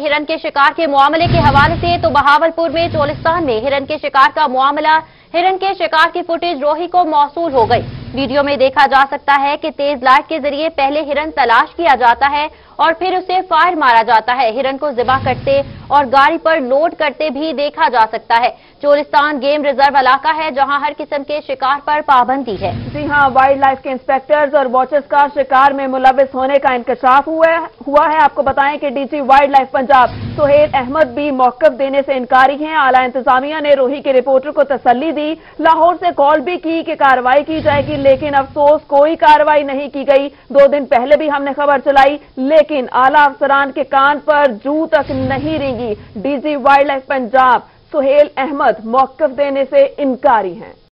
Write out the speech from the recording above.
हिरन के शिकार के मामले के हवाले से तो बहावलपुर में चोलिस्तान में हिरन के शिकार का मामला, हिरन के शिकार की फुटेज रोही को मौसू हो गई। वीडियो में देखा जा सकता है कि तेज लाइट के ज़रिए पहले हिरन तलाश किया जाता है और फिर उसे फायर मारा जाता है। हिरन को जिबा करते और गाड़ी पर लोड करते भी देखा जा सकता है। चोलिस्तान गेम रिज़र्व इलाका है, जहाँ हर किस्म के शिकार पर पाबंदी है। जी हाँ वाइल्ड लाइफ के इंस्पेक्टर्स और वॉचर्स का शिकार में मुलविस होने का इंकशाफ हुआ हुआ है। आपको बताएँ कि DG wildlife Punjab Suhail Ahmad भी मौकफ देने से इनकारी हैं। आला इंतजामिया ने रोही के रिपोर्टर को तसली दी। लाहौर से कॉल भी की कि कार्रवाई की जाएगी, लेकिन अफसोस कोई कार्रवाई नहीं की गई। दो दिन पहले भी हमने खबर चलाई, लेकिन आला अफसरान के कान पर जू तक नहीं रेंगी। DG wildlife Punjab Suhail Ahmad मौकफ देने से इनकारी हैं।